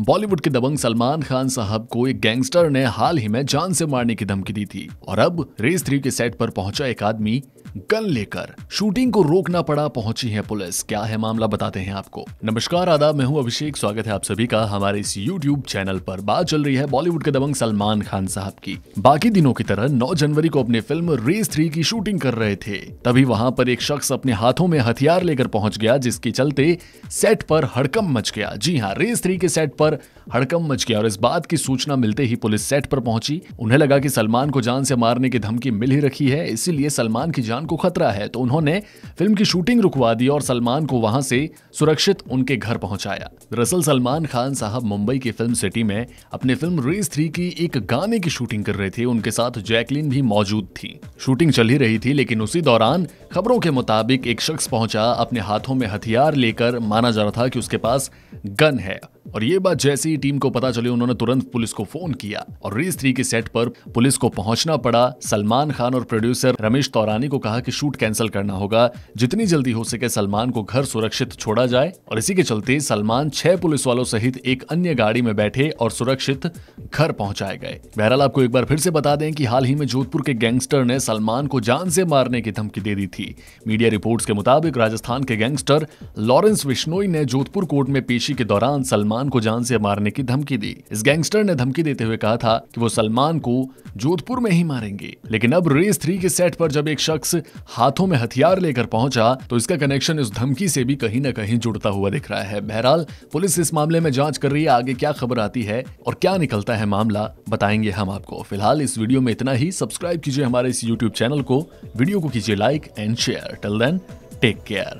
बॉलीवुड के दबंग सलमान खान साहब को एक गैंगस्टर ने हाल ही में जान से मारने की धमकी दी थी। और अब रेस थ्री के सेट पर पहुँचा एक आदमी गन लेकर। शूटिंग को रोकना पड़ा, पहुँची है पुलिस। क्या है मामला बताते हैं आपको। नमस्कार, आदाब, मैं हूँ अभिषेक। स्वागत है आप सभी का हमारे इस यूट्यूब चैनल पर। बात चल रही है बॉलीवुड के दबंग सलमान खान साहब की। बाकी दिनों की तरह 9 जनवरी को अपने फ़िल्म रेस थ्री की शूटिंग कर रहे थे। तभी वहाँ पर एक शख्स अपने हाथों में हथियार लेकर पहुँच गया, जिसके चलते सेट पर हड़कम मच गया। जी हाँ रेस थ्री के सेट पर हड़कम मच गया और इस बात की सूचना मिलते ही पुलिस सेट पर पहुँची। उन्हें लगा कि सलमान को जान से मारने की धमकी मिल ही रखी है, इसीलिए सलमान की जान को खतरा है। तो उन्होंने फ़िल्म की शूटिंग रुकवा दी और सलमान को वहाँ से सुरक्षित उनके घर पहुँचाया। दरअसल सलमान खान साहब मुंबई की फ़िल्म सिटी में अपने फ़िल्म रेस थ्री की एक गाने की शूटिंग कर रहे थे। उनके साथ जैकलिन भी मौजूद थी। शूटिंग चल ही रही थी, लेकिन उसी दौरान खबरों के मुताबिक एक शख्स पहुँचा, अपने हाथों में हथियार लेकर माना जा रहा था कि उसके पास गन है। और ये बात जैसे ही टीम को पता चली, उन्होंने तुरंत पुलिस को फ़ोन किया और रेस थ्री के सेट पर पुलिस को पहुँचना पड़ा। सलमान खान और प्रोड्यूसर रमेश तौरानी को कहा कि शूट कैंसिल करना होगा। जितनी जल्दी हो सके सलमान को घर सुरक्षित छोड़ा जाए। और इसी के चलते सलमान छह पुलिस वालों सहित एक अन्य गाड़ी में बैठे और सुरक्षित घर पहुँचाए गए। बहरहाल, आपको एक बार फिर से बता दें कि हाल ही में जोधपुर के गैंगस्टर ने सलमान को जान से मारने की धमकी दे दी थी। मीडिया रिपोर्ट्स के मुताबिक राजस्थान के गैंगस्टर लॉरेंस विश्नोई ने जोधपुर कोर्ट में पेशी के दौरान सलमान सलमान को जान से मारने की धमकी दी। इस गैंगस्टर ने धमकी देते हुए कहा था कि वो सलमान को जोधपुर में ही मारेंगे। लेकिन अब रेस थ्री के सेट पर जब एक शख्स हाथों में हथियार लेकर पहुँचा तो इसका कनेक्शन इस धमकी से भी कहीं ना कहीं जुड़ता हुआ दिख रहा है। बहरहाल, पुलिस इस मामले में जाँच कर रही है, आगे क्या खबर आती है और क्या निकलता है मामला, बताएँगे हम आपको। फ़िलहाल इस वीडियो में इतना ही। सब्सक्राइब कीजिए हमारे इस यूट्यूब चैनल को। वीडियो को कीजिए like and and share. Till then, take care.